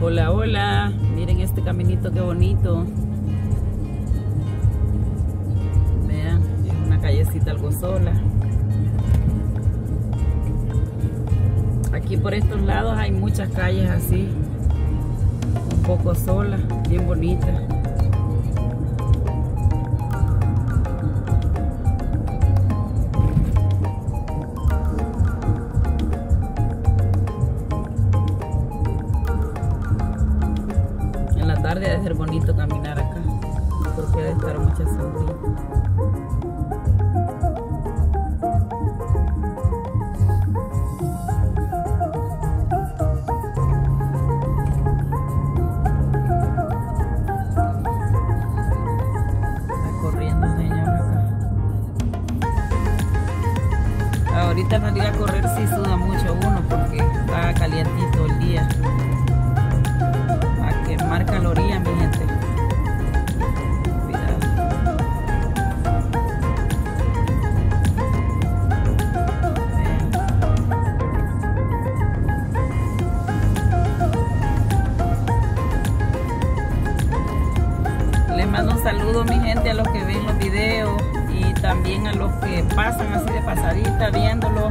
Hola, hola. Miren este caminito qué bonito. Vean, es una callecita algo sola. Aquí por estos lados hay muchas calles así, un poco solas, bien bonitas. Tarde debe ser bonito caminar acá, porque debe estar mucha acá. Ahorita salir a correr sí suda mucho uno porque está calientito saludo mi gente a los que ven los videos y también a los que pasan así de pasadita viéndolo.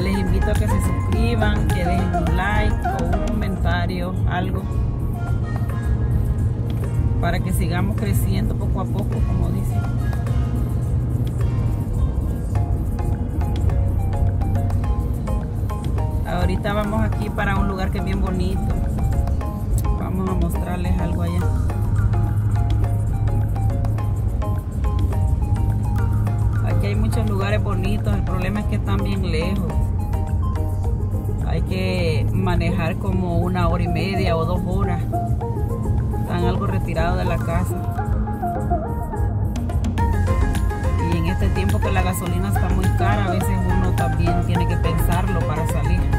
Les invito a que se suscriban, que dejen un like o un comentario, algo, para que sigamos creciendo poco a poco, como dicen. Ahorita vamos aquí para un lugar que es bien bonito. Vamos a mostrarles algo allá. El problema es que están bien lejos. Hay que manejar como una hora y media o dos horas. Están algo retirados de la casa. Y en este tiempo que la gasolina está muy cara, a veces uno también tiene que pensarlo para salir.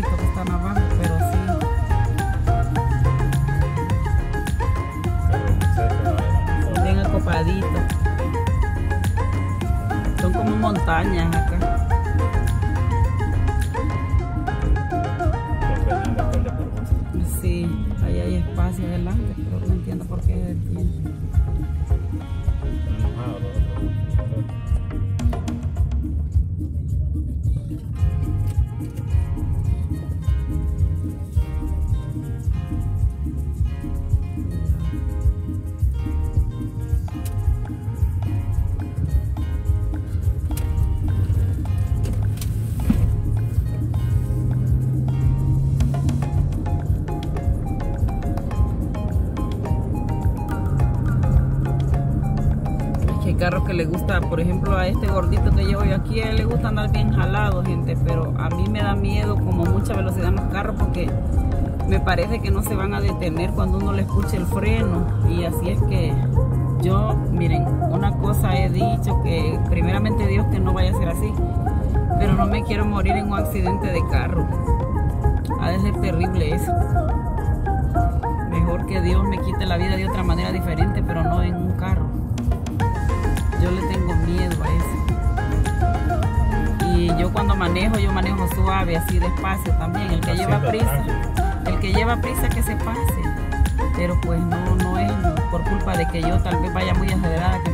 Que están abajo, pero sí. Bien acopaditos. Son como montañas acá. Sí, ahí hay espacio adelante, pero no entiendo por qué detienen. Carros que le gusta, por ejemplo, a este gordito que llevo yo aquí, a él le gusta andar bien jalado, gente, pero a mí me da miedo como mucha velocidad en los carros porque me parece que no se van a detener cuando uno le escuche el freno y así es que yo, miren, una cosa he dicho que primeramente Dios que no vaya a ser así, pero no me quiero morir en un accidente de carro. Ha de ser terrible eso. Mejor que Dios me quite la vida de otra manera diferente, pero no en un carro. Cuando manejo, yo manejo suave, así despacio también. El que lleva prisa, el que lleva prisa que se pase. Pero pues no, no es por culpa de que yo tal vez vaya muy acelerada que